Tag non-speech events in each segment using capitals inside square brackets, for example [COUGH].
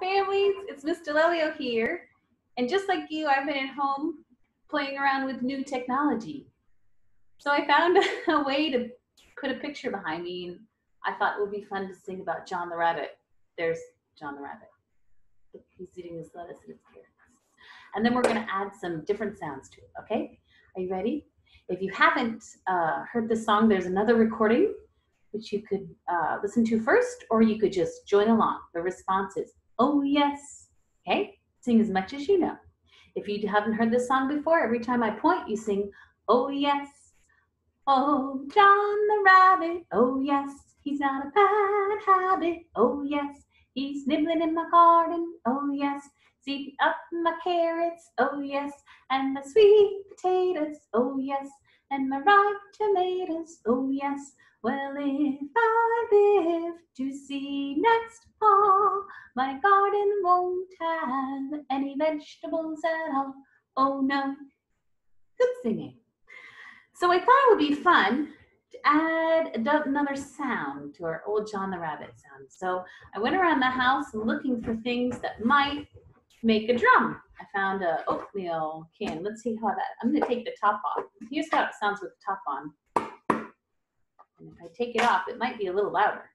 families. It's Miss D'Alelio here. And just like you, I've been at home playing around with new technology. So I found [LAUGHS] a way to put a picture behind me, and I thought it would be fun to sing about John the Rabbit. There's John the Rabbit. He's eating his lettuce and his carrots. And then we're going to add some different sounds to it, okay? Are you ready? If you haven't uh, heard this song, there's another recording which you could uh, listen to first, or you could just join along. The response is, oh yes. Okay, sing as much as you know. If you haven't heard this song before, every time I point, you sing, oh yes. Oh, John the Rabbit, oh yes. He's not a bad habit, oh yes. He's nibbling in my garden, oh yes. He's up my carrots, oh yes. And my sweet potatoes, oh yes. And my ripe tomatoes, oh yes. Well, if I live to see next fall, my garden won't have any vegetables at all. Oh no, good singing. So I thought it would be fun to add another sound to our old John the Rabbit sound. So I went around the house looking for things that might make a drum. I found a oatmeal can. Let's see how that, I'm gonna take the top off. Here's how it sounds with the top on. And if I take it off, it might be a little louder.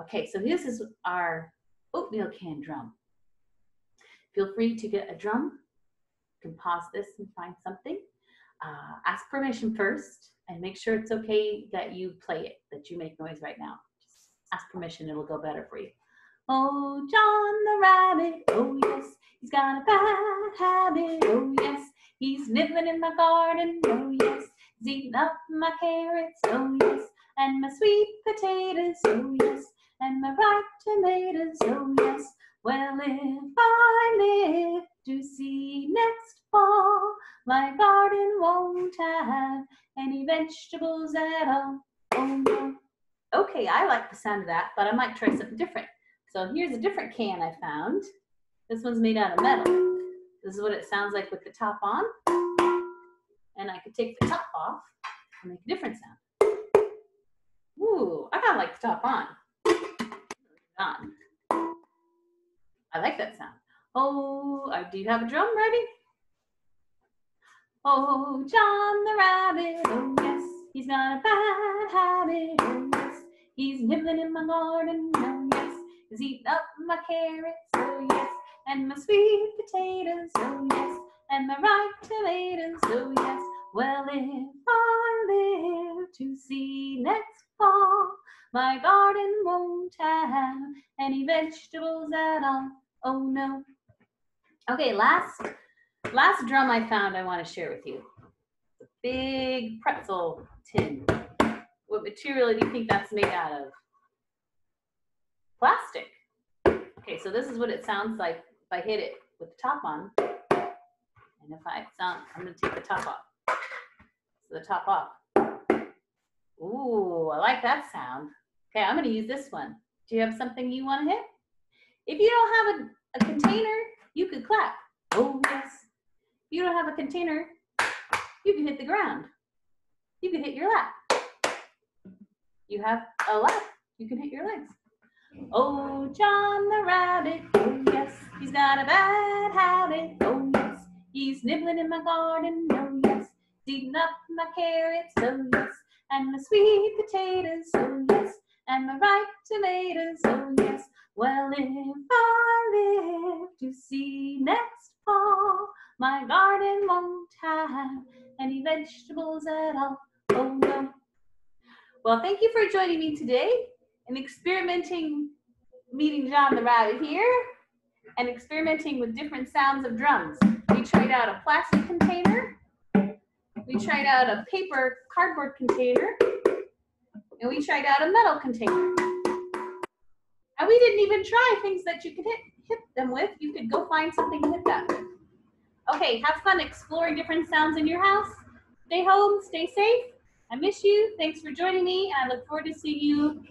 Okay, so this is our oatmeal can drum. Feel free to get a drum. You can pause this and find something. Uh, ask permission first and make sure it's okay that you play it, that you make noise right now. Just ask permission, it'll go better for you. Oh, John the rabbit, oh yes, he's got a bad habit, oh yes, he's nibbling in my garden, oh yes, He's Eating up my carrots, oh yes, and my sweet potatoes, oh yes, and my ripe tomatoes, oh yes. Well, if I live to see next fall, my garden won't have any vegetables at all. Oh no. Okay, I like the sound of that, but I might try something different. So here's a different can I found. This one's made out of metal. This is what it sounds like with the top on and I could take the top off and make a different sound. Ooh, I kind of like the top on. On. I like that sound. Oh, uh, do you have a drum ready? Oh, John the Rabbit, oh yes, he's got a bad habit, oh yes, he's nibbling in my garden, oh yes, he's eating up my carrots, oh yes, and my sweet potatoes, oh yes, right to ripe And so, yes. Well, if I live to see next fall, my garden won't have any vegetables at all. Oh no. Okay, last last drum I found I want to share with you. The big pretzel tin. What material do you think that's made out of? Plastic. Okay, so this is what it sounds like if I hit it with the top on. And if I sound, I'm gonna take the top off. So the top off. Ooh, I like that sound. Okay, I'm gonna use this one. Do you have something you wanna hit? If you don't have a, a container, you could clap. Oh yes. If you don't have a container, you can hit the ground. You can hit your lap. You have a lap, you can hit your legs. Oh, John the rabbit, oh yes, he's got a bad habit, oh. He's nibbling in my garden, oh yes. Eating up my carrots, oh yes. And my sweet potatoes, oh yes. And my ripe tomatoes, oh yes. Well, if I live to see next fall, my garden won't have any vegetables at all. Oh no. Well, thank you for joining me today and experimenting meeting John the Rabbit here and experimenting with different sounds of drums. We tried out a plastic container, we tried out a paper cardboard container, and we tried out a metal container. And we didn't even try things that you could hit, hit them with. You could go find something to hit with. Okay, have fun exploring different sounds in your house. Stay home, stay safe. I miss you. Thanks for joining me. and I look forward to seeing you